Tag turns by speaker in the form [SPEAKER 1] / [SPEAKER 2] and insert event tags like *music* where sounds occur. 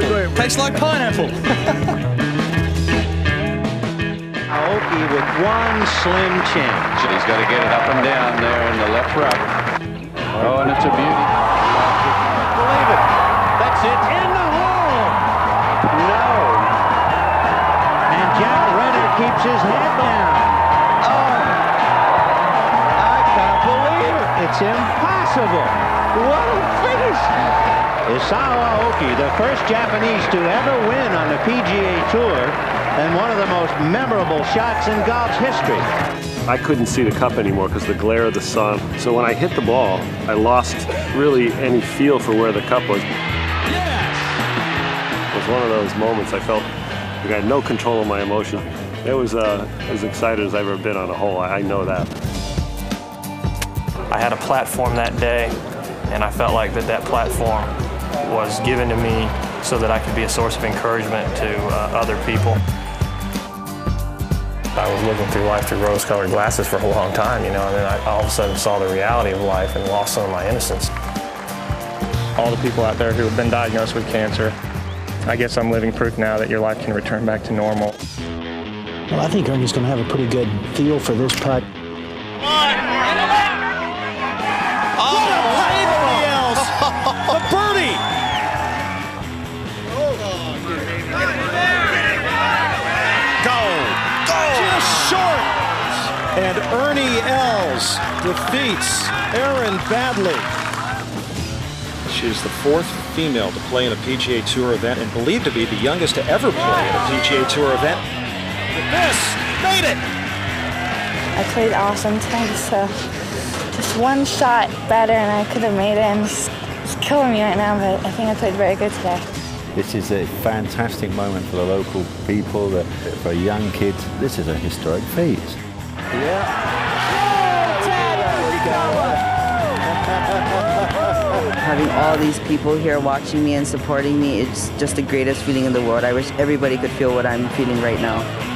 [SPEAKER 1] Tastes like pineapple. *laughs*
[SPEAKER 2] Aoki with one slim chance.
[SPEAKER 3] He's got to get it up and down there in the left rough. Oh, and it's a beauty.
[SPEAKER 2] Believe it. That's it. In the hole. No. And Jack Renner keeps his head down. Oh. I can't believe it. It's impossible. What a finish. Isao Aoki, the first Japanese to ever win on the PGA Tour and one of the most memorable shots in golf's history.
[SPEAKER 4] I couldn't see the cup anymore because the glare of the sun. So when I hit the ball, I lost really any feel for where the cup was. It was one of those moments I felt like I had no control of my emotion. It was uh, as excited as I've ever been on a hole. I, I know that.
[SPEAKER 5] I had a platform that day, and I felt like that that platform was given to me so that I could be a source of encouragement to uh, other people. I was looking through life through rose-colored glasses for a long time, you know, and then I all of a sudden saw the reality of life and lost some of my innocence.
[SPEAKER 6] All the people out there who have been diagnosed with cancer, I guess I'm living proof now that your life can return back to normal.
[SPEAKER 7] Well, I think Ernie's going to have a pretty good feel for this putt.
[SPEAKER 8] And Ernie Els defeats Aaron Baddeley. She is the fourth female to play in a PGA Tour event and believed to be the youngest to ever play in a PGA Tour event. This made it.
[SPEAKER 9] I played awesome tonight, so just one shot better and I could have made it. And it's, it's killing me right now, but I think I played very good today.
[SPEAKER 10] This is a fantastic moment for the local people, the, for young kids. This is a historic feat.
[SPEAKER 11] Having all these people here watching me and supporting me, it's just the greatest feeling in the world. I wish everybody could feel what I'm feeling right now.